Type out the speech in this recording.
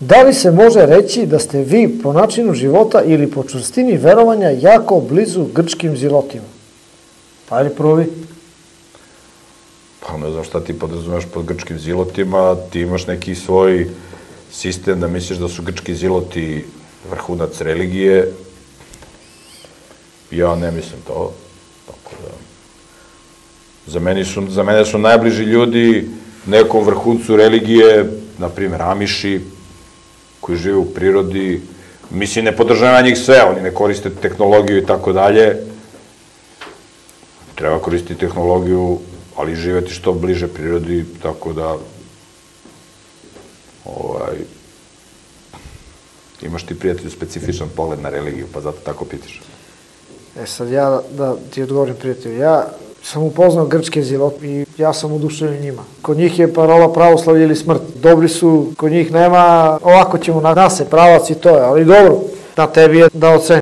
Da li se može reći da ste vi po načinu života ili po čvrstini verovanja jako blizu grčkim zilotima? Pa ajde provi. Pa ne znam šta ti podrazumeš pod grčkim zilotima, ti imaš neki svoj sistem da misliš da su grčki ziloti vrhunac religije. Ja ne mislim to. Tako da... Za, meni su, za mene su najbliži ljudi nekom vrhuncu religije, na primjer Amiši, koji žive u prirodi, mislim, ne podržava njih sve, oni ne koriste tehnologiju i tako dalje. Treba koristiti tehnologiju, ali živeti što bliže prirodi, tako da ovaj, imaš ti prijatelju specifičan pogled na religiju, pa zato tako pitaš. E sad ja da ti odgovorim prijatelju, ja sam upoznao grčke zilot i ja sam udušen njima. Kod njih je parola pravoslavlje ili smrt. Dobri su, kod njih nema, ovako ćemo na nas je pravac i to je, ali dobro, na tebi je da oceni.